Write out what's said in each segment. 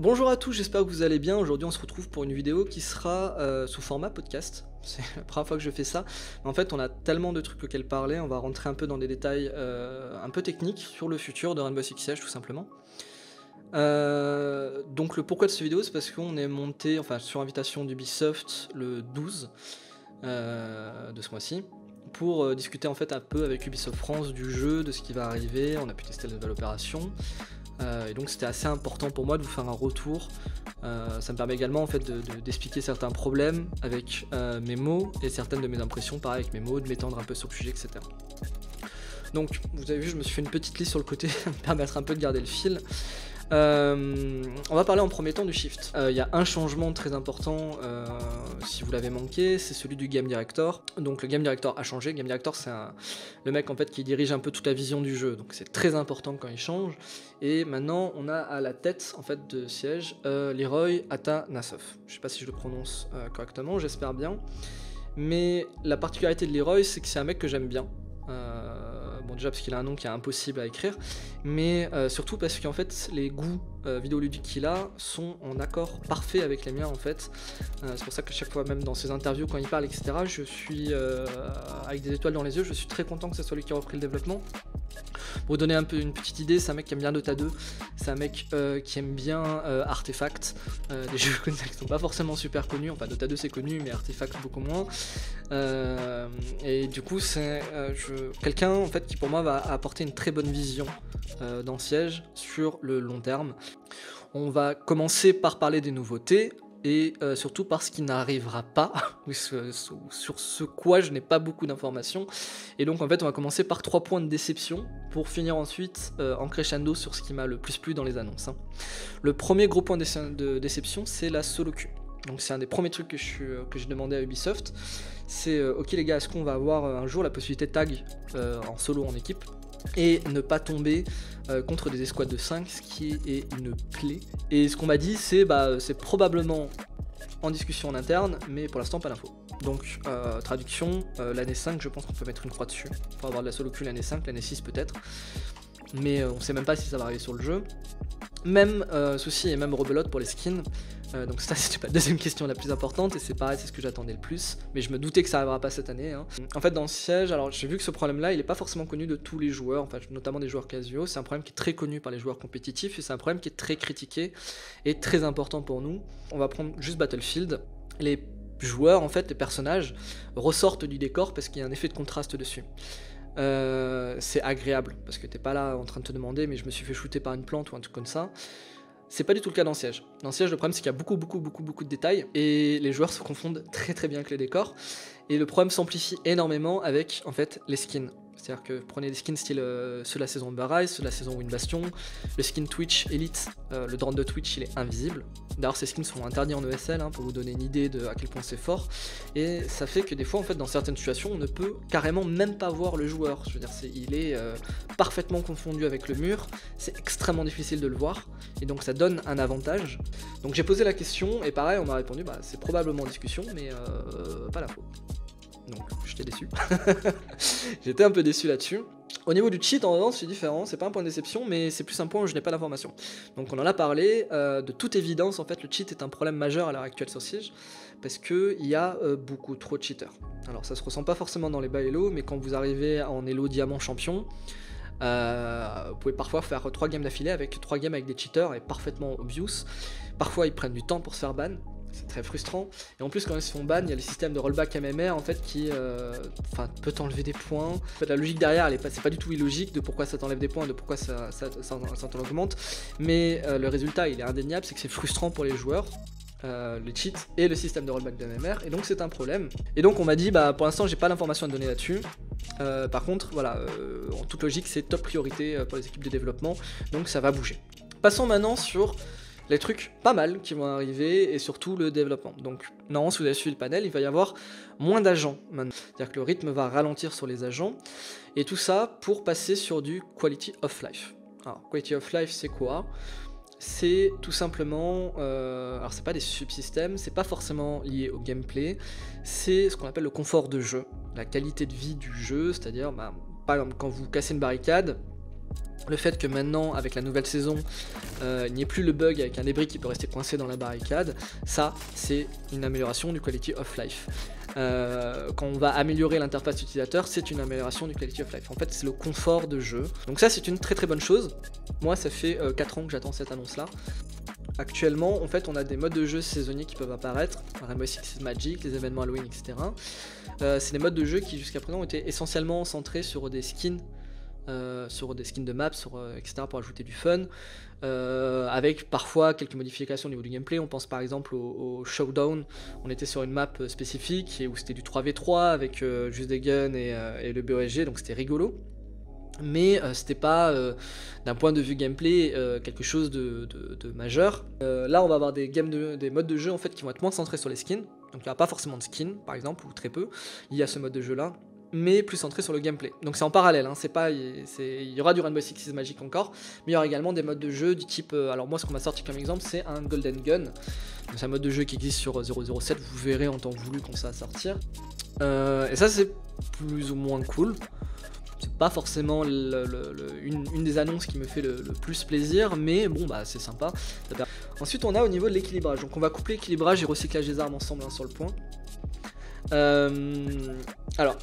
Bonjour à tous, j'espère que vous allez bien. Aujourd'hui, on se retrouve pour une vidéo qui sera euh, sous format podcast. C'est la première fois que je fais ça. En fait, on a tellement de trucs auxquels parler. On va rentrer un peu dans des détails euh, un peu techniques sur le futur de Rainbow Six Siege, tout simplement. Euh, donc, le pourquoi de cette vidéo, c'est parce qu'on est monté, enfin, sur invitation d'Ubisoft le 12 de ce mois-ci pour discuter en fait un peu avec Ubisoft France du jeu, de ce qui va arriver. On a pu tester la nouvelle opération. Euh, et donc c'était assez important pour moi de vous faire un retour. Euh, ça me permet également en fait d'expliquer certains problèmes avec euh, mes mots et certaines de mes impressions, pareil avec mes mots, de m'étendre un peu sur le sujet, etc. Donc vous avez vu, je me suis fait une petite liste sur le côté, me permettre un peu de garder le fil. Euh, on va parler en premier temps du shift. Il y a un changement très important, si vous l'avez manqué, c'est celui du game director. Donc le game director a changé. Game director, c'est le mec en fait qui dirige un peu toute la vision du jeu. Donc c'est très important quand il change. Et maintenant, on a à la tête en fait de siège euh, Leroy Atanasov. Je sais pas si je le prononce euh, correctement, j'espère bien. Mais la particularité de Leroy, c'est que c'est un mec que j'aime bien. Euh, bon, déjà parce qu'il a un nom qui est impossible à écrire, mais euh, surtout parce qu'en fait, les goûts vidéoludiques qu'il a sont en accord parfait avec les miens en fait. c'est pour ça que chaque fois, même dans ses interviews, quand il parle, etc., je suis avec des étoiles dans les yeux, je suis très content que ce soit lui qui a repris le développement. Pour vous donner un peu une petite idée, c'est un mec qui aime bien Dota 2, c'est un mec euh, qui aime bien euh, Artefact, euh, des jeux qui sont pas forcément super connus, enfin Dota 2 c'est connu, mais Artefact beaucoup moins. et du coup, c'est quelqu'un en fait qui pour moi va apporter une très bonne vision dans Siège sur le long terme. On va commencer par parler des nouveautés, et euh, surtout parce qu'il n'arrivera pas, sur ce quoi je n'ai pas beaucoup d'informations. Et donc en fait on va commencer par trois points de déception pour finir ensuite euh, en crescendo sur ce qui m'a le plus plu dans les annonces. Hein. Le premier gros point de déception c'est la solo queue. Donc c'est un des premiers trucs que je, euh, que à Ubisoft. C'est ok les gars, est-ce qu'on va avoir un jour la possibilité de tag en solo en équipe et ne pas tomber euh, contre des escouades de 5, ce qui est une clé. Et ce qu'on m'a dit, c'est bah, c'est probablement en discussion en interne, mais pour l'instant pas d'infos. Donc, euh, traduction, euh, l'année 5, je pense qu'on peut mettre une croix dessus. Pour avoir de la solo l'année 5, l'année 6 peut-être. Mais on sait même pas si ça va arriver sur le jeu. Même souci et même rebelote pour les skins. Euh, donc ça c'était pas la deuxième question la plus importante et c'est pareil c'est ce que j'attendais le plus. Mais je me doutais que ça arrivera pas cette année hein. en fait dans le siège alors j'ai vu que ce problème là il est pas forcément connu de tous les joueurs en fait, notamment des joueurs casuaux c'est un problème qui est très connu par les joueurs compétitifs et c'est un problème qui est très critiqué et très important pour nous. On va prendre juste Battlefield. Les joueurs en fait les personnages ressortent du décor parce qu'il y a un effet de contraste dessus euh, c'est agréable parce que t'es pas là en train de te demander mais je me suis fait shooter par une plante ou un truc comme ça c'est pas du tout le cas dans Siège. Dans Siège, le problème c'est qu'il y a beaucoup, beaucoup, beaucoup, beaucoup de détails et les joueurs se confondent très très bien avec les décors. Et le problème s'amplifie énormément avec en fait les skins. C'est-à-dire que prenez des skins style euh, ceux de la saison Barrai, ceux de la saison Win Bastion, le skin Twitch Elite, euh, le drone de Twitch il est invisible. D'ailleurs ces skins sont interdits en ESL hein, pour vous donner une idée de à quel point c'est fort. Et ça fait que des fois en fait dans certaines situations on ne peut carrément même pas voir le joueur. Je veux dire il est euh, parfaitement confondu avec le mur, c'est extrêmement difficile de le voir et donc ça donne un avantage. Donc j'ai posé la question et pareil on m'a répondu bah c'est probablement en discussion mais pas la faute donc j'étais déçu. J'étais un peu déçu là-dessus. Au niveau du cheat, en revanche, c'est différent. C'est pas un point de déception, mais c'est plus un point où je n'ai pas d'information. Donc on en a parlé. Euh, de toute évidence, en fait, le cheat est un problème majeur à l'heure actuelle sur Siege, parce qu'il y a euh, beaucoup trop de cheaters. Alors ça se ressent pas forcément dans les bas Elo, mais quand vous arrivez en Elo Diamant Champion, euh, vous pouvez parfois faire 3 games d'affilée avec 3 games avec des cheaters et parfaitement obvious. Parfois ils prennent du temps pour se faire ban, c'est très frustrant. Et en plus, quand ils se font ban, il y a le système de rollback MMR en fait qui euh, peut t'enlever des points. La logique derrière, elle est pas, c'est pas du tout illogique de pourquoi ça t'enlève des points, de pourquoi ça, ça, t'en augmente. Mais euh, le résultat, il est indéniable, c'est que c'est frustrant pour les joueurs. Euh, le cheat et le système de rollback de MMR et donc c'est un problème et donc on m'a dit bah pour l'instant j'ai pas l'information à donner là-dessus par contre voilà en toute logique c'est top priorité pour les équipes de développement donc ça va bouger passons maintenant sur les trucs pas mal qui vont arriver et surtout le développement. Donc non, si vous avez suivi le panel, il va y avoir moins d'agents maintenant. C'est-à-dire que le rythme va ralentir sur les agents et tout ça pour passer sur du quality of life. Alors quality of life c'est quoi? C'est tout simplement, euh, alors c'est pas des subsystèmes, c'est pas forcément lié au gameplay, c'est ce qu'on appelle le confort de jeu, la qualité de vie du jeu, c'est-à-dire, bah, par exemple, quand vous cassez une barricade, le fait que maintenant, avec la nouvelle saison, euh, il n'y ait plus le bug avec un débris qui peut rester coincé dans la barricade, ça, c'est une amélioration du quality of life. Euh, quand on va améliorer l'interface utilisateur, c'est une amélioration du quality of life. En fait, c'est le confort de jeu. Donc ça, c'est une très très bonne chose. Moi, ça fait 4 ans que j'attends cette annonce-là. Actuellement, en fait, on a des modes de jeu saisonniers qui peuvent apparaître, Rainbow Six Magic, les événements Halloween, etc. c'est des modes de jeu qui jusqu'à présent étaient essentiellement centrés sur des skins euh, sur des skins de maps, sur, euh, etc. pour ajouter du fun. Euh, avec parfois quelques modifications au niveau du gameplay. On pense par exemple au, Showdown, on était sur une map spécifique et où c'était du 3v3 avec juste des guns et, le BOSG, donc c'était rigolo. Mais c'était pas, d'un point de vue gameplay, quelque chose de, majeur. là, on va avoir des, des modes de jeu en fait qui vont être moins centrés sur les skins. Donc il n'y aura pas forcément de skins, par exemple, ou très peu. Il y a ce mode de jeu là mais plus centré sur le gameplay. Donc c'est en parallèle, hein, c'est pas, il y aura du Rainbow Six Magic encore, mais il y aura également des modes de jeu du type, euh, alors moi ce qu'on m'a sorti comme exemple c'est un Golden Gun, c'est un mode de jeu qui existe sur 007, vous verrez en temps voulu quand ça va sortir. Euh, et ça c'est plus ou moins cool, c'est pas forcément une, des annonces qui me fait le, plus plaisir, mais bon bah c'est sympa. Ensuite on a au niveau de l'équilibrage, donc on va coupler équilibrage et recyclage des armes ensemble hein, sur le point. Euh, alors,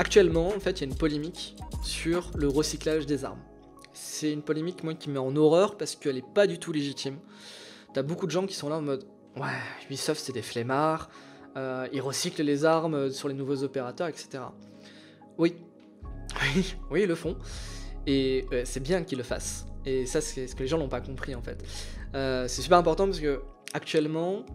Actuellement, en fait, il y a une polémique sur le recyclage des armes. C'est une polémique, moi, qui me met en horreur parce qu'elle est pas du tout légitime. T'as beaucoup de gens qui sont là en mode Ouais, Ubisoft, c'est des flemmards, euh, ils recyclent les armes sur les nouveaux opérateurs, etc. Oui, oui, oui, ils le font. Et euh, c'est bien qu'ils le fassent. Et ça, c'est ce que les gens n'ont pas compris, en fait. Euh, c'est super important parce que, actuellement,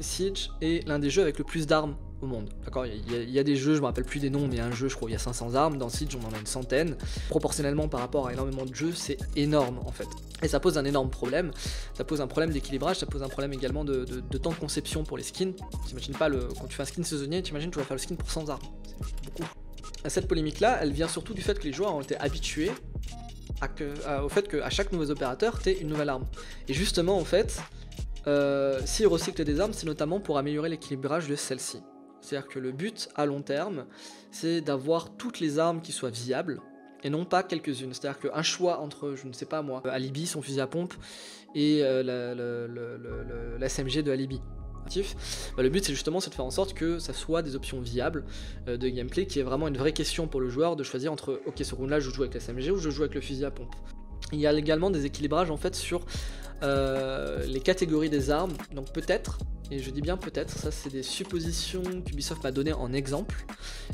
Siege est l'un des jeux avec le plus d'armes monde. D'accord il, y, a des jeux, je me rappelle plus des noms, mais un jeu, je crois, il y a 500 armes. Dans Siege, on en a une centaine. Proportionnellement par rapport à énormément de jeux, c'est énorme en fait. Et ça pose un énorme problème. Ça pose un problème d'équilibrage, ça pose un problème également de, temps de conception pour les skins. T'imagines pas, le, quand tu fais un skin saisonnier, t'imagines tu vas faire le skin pour 100 armes. C'est beaucoup. Cette polémique-là, elle vient surtout du fait que les joueurs ont été habitués au fait qu'à chaque nouvel opérateur, t'aies une nouvelle arme. Et justement, en fait, euh, s'ils recyclent des armes, c'est notamment pour améliorer l'équilibrage de celles-ci. C'est-à-dire que le but à long terme, c'est d'avoir toutes les armes qui soient viables et non pas quelques-unes. C'est-à-dire qu'un choix entre, je ne sais pas moi, Alibi, son fusil à pompe, et euh, la, SMG de Alibi. Bah, le but c'est justement de faire en sorte que ça soit des options viables euh, de gameplay qui est vraiment une vraie question pour le joueur de choisir entre ok ce round là je joue avec la SMG ou je joue avec le fusil à pompe. Il y a également des équilibrages en fait sur euh, les catégories des armes. Donc peut-être, et je dis bien peut-être, ça c'est des suppositions qu'Ubisoft m'a donné en exemple.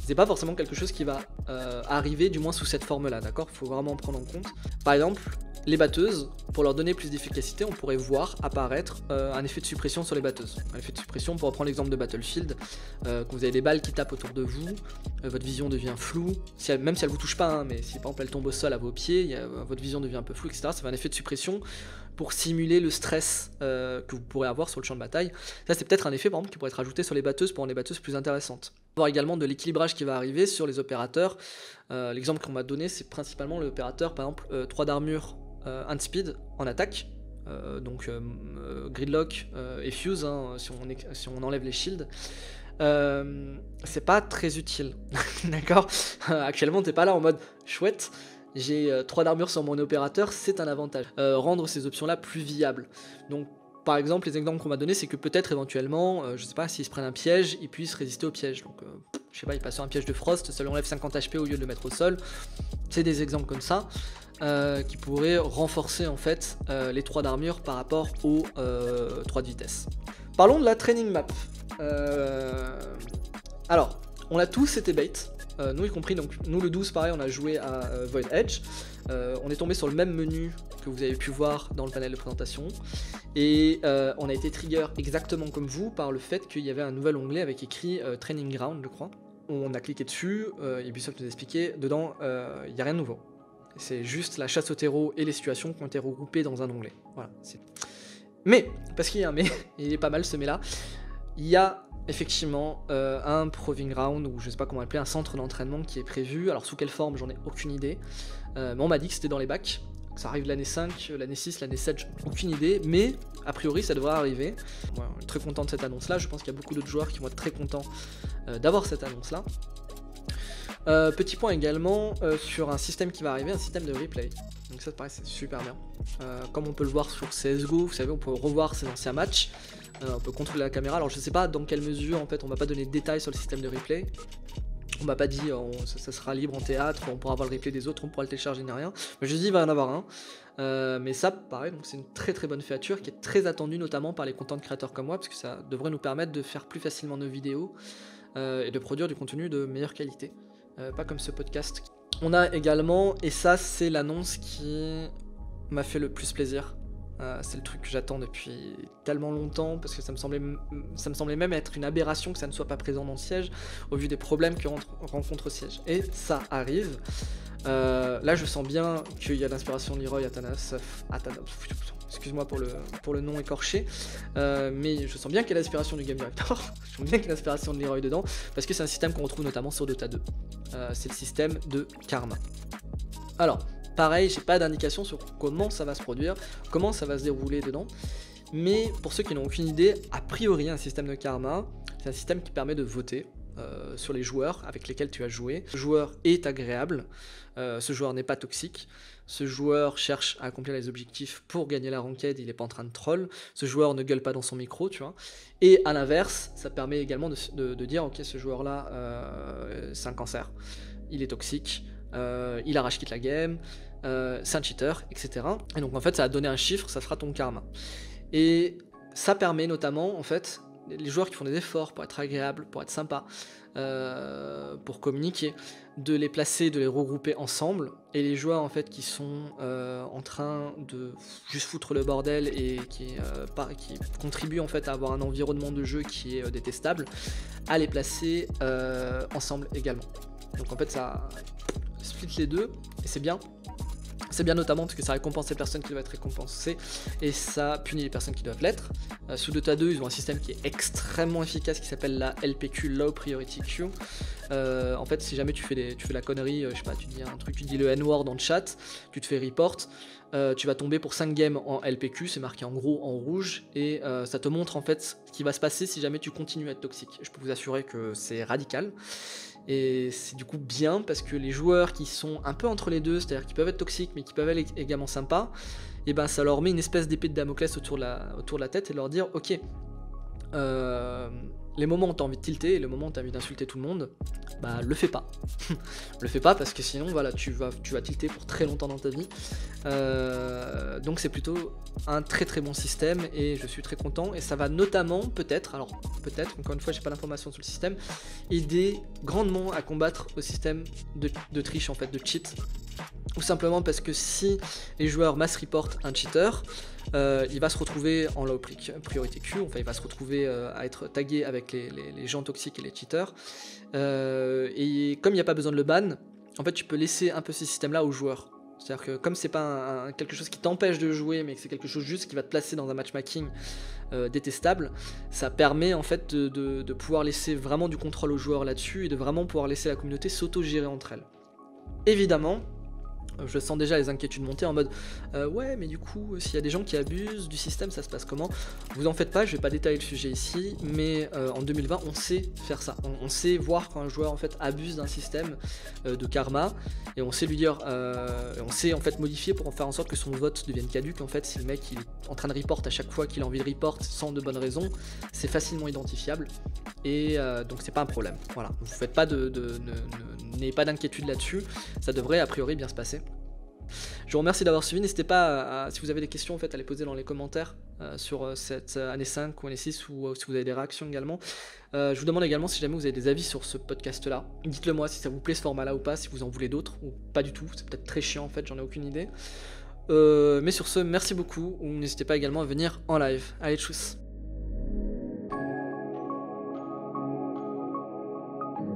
C'est pas forcément quelque chose qui va euh, arriver, du moins sous cette forme-là, d'accord? Faut vraiment en prendre en compte. Par exemple, les batteuses, pour leur donner plus d'efficacité, on pourrait voir apparaître euh, un effet de suppression sur les batteuses. Un effet de suppression, pour reprendre l'exemple de Battlefield, quand vous avez des balles qui tapent autour de vous, votre vision devient floue, même si elle vous touche pas, hein, mais si par exemple elle tombe au sol à vos pieds, votre vision devient un peu floue, etc. Ça fait un effet de suppression pour simuler le stress euh, que vous pourrez avoir sur le champ de bataille. Ça, c'est peut-être un effet, par exemple, qui pourrait être ajouté sur les batteuses pour rendre les batteuses plus intéressantes. On va voir également de l'équilibrage qui va arriver sur les opérateurs. Euh, l'exemple qu'on m'a donné, c'est principalement l'opérateur, par exemple, 3 euh, d'armure, 1 de speed en attaque. donc gridlock et fuse hein, si, on si, on enlève les shields. c'est pas très utile, d'accord? Actuellement, t'es pas là en mode chouette, j'ai 3 euh, d'armure sur mon opérateur, c'est un avantage. Euh, rendre ces options-là plus viables. Donc par exemple, les exemples qu'on m'a donné, c'est que peut-être éventuellement, euh, je sais pas, s'ils se prennent un piège, ils puissent résister au piège. Donc, je sais pas, ils passent sur un piège de frost, ça lui enlève 50 HP au lieu de le mettre au sol. C'est des exemples comme ça qui pourraient renforcer en fait les 3 d'armure par rapport aux 3 de vitesse. Parlons de la training map. alors, on a tous été bait, euh, nous y compris, donc nous le 12 pareil on a joué à euh, Void Edge, euh, on est tombé sur le même menu que vous avez pu voir dans le panel de présentation, et on a été trigger exactement comme vous par le fait qu'il y avait un nouvel onglet avec écrit Training Ground je crois. On a cliqué dessus, et Ubisoft nous a expliqué, dedans il n'y a rien de nouveau. C'est juste la chasse au terreau et les situations qui ont été regroupées dans un onglet. Voilà. Mais, parce qu'il y a un mais, il est pas mal ce mais là, il y a effectivement euh, un proving ground ou je sais pas comment appeler un centre d'entraînement qui est prévu. Alors sous quelle forme, j'en ai aucune idée. Euh, mais on m'a dit que c'était dans les bacs. Ça arrive l'année 5, l'année 6, l'année 7, aucune idée, mais a priori ça devrait arriver. Suis très content de cette annonce là, je pense qu'il y a beaucoup d'autres joueurs qui vont être très contents euh, d'avoir cette annonce là. Euh, petit point également sur un système qui va arriver, un système de replay. Donc ça, pareil, c'est super bien. Comme on peut le voir sur CSGO, vous savez, on peut revoir ses anciens matchs. On peut contrôler la caméra. Alors je sais pas dans quelle mesure, en fait, on va pas donner de détails sur le système de replay. On m'a pas dit ça, sera libre en théâtre, on pourra voir le replay des autres, on pourra le télécharger ni rien. Mais je dis il va y en avoir un. mais ça, pareil, donc c'est une très très bonne feature qui est très attendue notamment par les content créateurs comme moi, parce que ça devrait nous permettre de faire plus facilement nos vidéos et de produire du contenu de meilleure qualité. Euh, pas comme ce podcast. On a également, et ça c'est l'annonce qui m'a fait le plus plaisir. Euh, c'est le truc que j'attends depuis tellement longtemps parce que ça me, semblait, ça me semblait même être une aberration que ça ne soit pas présent dans le siège au vu des problèmes que rencontre siège. Et ça arrive. Euh, là, je sens bien qu'il y a l'inspiration de Leroy Atanas, excuse-moi pour le, pour le nom écorché, euh, mais je sens bien qu'il y a l'inspiration du Game Director, je sens bien qu'il y a l'inspiration de Leroy dedans, parce que c'est un système qu'on retrouve notamment sur Dota 2. Euh, c'est le système de karma. Alors, pareil, j'ai pas d'indication sur comment ça va se produire, comment ça va se dérouler dedans, mais pour ceux qui n'ont aucune idée, a priori, un système de karma, c'est un système qui permet de voter euh, sur les joueurs avec lesquels tu as joué. Ce joueur est agréable, euh, ce joueur n'est pas toxique, ce joueur cherche à accomplir les objectifs pour gagner la ranked, il n'est pas en train de troll, ce joueur ne gueule pas dans son micro, tu vois. Et à l'inverse, ça permet également de, dire, ok, ce joueur-là, euh, c'est un cancer, il est toxique, il arrache quitte la game, c'est un cheater, etc. Et donc en fait, ça a donné un chiffre, ça fera ton karma. Et ça permet notamment, en fait, les joueurs qui font des efforts pour être agréables, pour être sympas, euh, pour communiquer, de les placer, de les regrouper ensemble, et les joueurs en fait qui sont euh, en train de juste foutre le bordel et qui, euh, qui contribuent en fait à avoir un environnement de jeu qui est détestable, à les placer ensemble également. Donc en fait ça split les deux, et c'est bien, c'est bien notamment parce que ça récompense les personnes qui doivent être récompensées et ça punit les personnes qui doivent l'être. Euh, sous Dota 2, ils ont un système qui est extrêmement efficace qui s'appelle la LPQ, Low Priority Queue. Euh, en fait, si jamais tu fais, la connerie, euh, je sais pas, tu dis un truc, tu dis le N-word dans le chat, tu te fais report, tu vas tomber pour 5 games en LPQ, c'est marqué en gros en rouge, et ça te montre en fait ce qui va se passer si jamais tu continues à être toxique. Je peux vous assurer que c'est radical. Et c'est du coup bien parce que les joueurs qui sont un peu entre les deux, c'est-à-dire qui peuvent être toxiques mais qui peuvent être également sympas, et ben ça leur met une espèce d'épée de Damoclès autour de, la, autour de la tête et leur dire ok, euh, les moments où tu as envie de tilter et le moment où tu as envie d'insulter tout le monde, bah le fais pas. le fais pas parce que sinon voilà, tu vas, tu vas tilter pour très longtemps dans ta vie. Euh, donc c'est plutôt un très très bon système et je suis très content et ça va notamment peut-être, alors peut-être, encore une fois j'ai pas d'informations sur le système, aider grandement à combattre le système de triche en fait, de cheat ou simplement parce que si les joueurs mass report un cheater, euh, il va se retrouver en low priority queue, enfin il va se retrouver euh, à être tagué avec les, gens toxiques et les cheaters. Euh, et comme il n'y a pas besoin de le ban, en fait tu peux laisser un peu ce système-là aux joueurs. C'est-à-dire que comme c'est pas quelque chose qui t'empêche de jouer, mais que c'est quelque chose juste qui va te placer dans un matchmaking détestable, ça permet en fait de, de pouvoir laisser vraiment du contrôle aux joueurs là-dessus et de vraiment pouvoir laisser la communauté s'auto-gérer entre elles. Évidemment, je sens déjà les inquiétudes monter en mode euh, ouais mais du coup s'il y a des gens qui abusent du système ça se passe comment? Vous en faites pas, je vais pas détailler le sujet ici, mais euh, en 2020 on sait faire ça. On, sait voir quand un joueur en fait abuse d'un système euh, de karma et on sait lui dire, on sait en fait modifier pour en faire en sorte que son vote devienne caduque en fait si le mec il est en train de report à chaque fois qu'il a envie de report sans de bonnes raisons, c'est facilement identifiable et donc c'est pas un problème. Voilà, vous faites pas de, n'ayez pas d'inquiétude là-dessus, ça devrait a priori bien se passer. Je vous remercie d'avoir suivi. N'hésitez pas, si vous avez des questions, en fait, à les poser dans les commentaires euh, sur euh, cette euh, année 5 ou année 6 ou si vous avez des réactions également. je vous demande également si jamais vous avez des avis sur ce podcast-là. Dites-le moi si ça vous plaît ce format-là ou pas, si vous en voulez d'autres ou pas du tout. C'est peut-être très chiant en fait, j'en ai aucune idée. mais sur ce, merci beaucoup. N'hésitez pas également à venir en live. Allez, tchuss